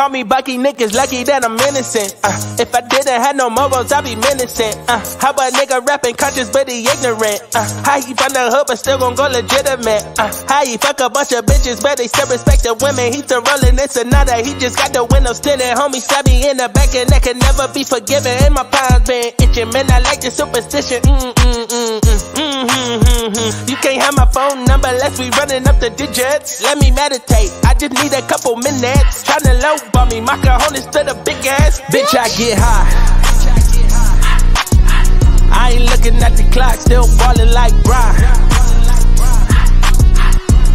Call me Bucky, niggas lucky that I'm innocent. Uh, if I didn't have no morals, I'd be menacing. Uh, how about nigga rapping conscious but he ignorant? Uh, how he from the hood but still gon' go legitimate? Uh, how he fuck a bunch of bitches but they still respect the women? He still rolling this another, he just got the windows tinted. Homie stab me in the back and that can never be forgiven. And my palms been itching, man, I like the superstition. Mm, mm, mm, mm, mm, can't have my phone number unless we running up the digits. Let me meditate, I just need a couple minutes. Tryna low ball me, my cojones to the big ass. Bitch, I get high. I ain't looking at the clock, still ballin' like Brian.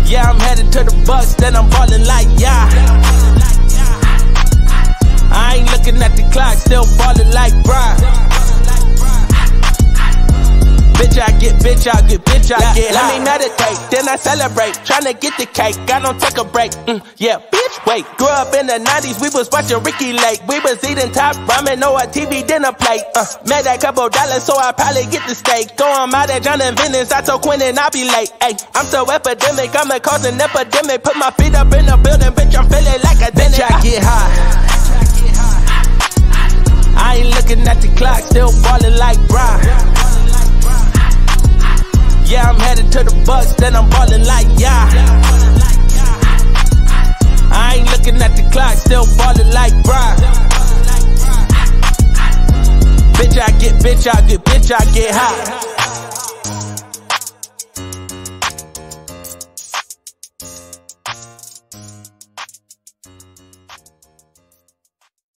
Yeah, I'm headed to the Bucks, then I'm ballin' like yeah. Bitch, I get, bitch, I get, bitch, get. Let me meditate, then I celebrate. Tryna get the cake, I don't take a break. Mm, yeah, bitch, wait. Grew up in the 90s, we was watching Ricki Lake. We was eating top ramen on a TV dinner plate. Uh, made that couple dollars, so I probably get the steak. Go on out at John and Venice, I told and I'll be late. Ay, I'm so epidemic, I'ma cause causing epidemic. Put my feet up in the building, bitch, I'm feeling like a bitch. I get high. I ain't looking at the clock, still ballin' like Brian. To the Bucks, then I'm ballin' like yeah. I ain't looking at the clock, still ballin' like Brian. Bitch, I get, bitch, I get, bitch, I get high.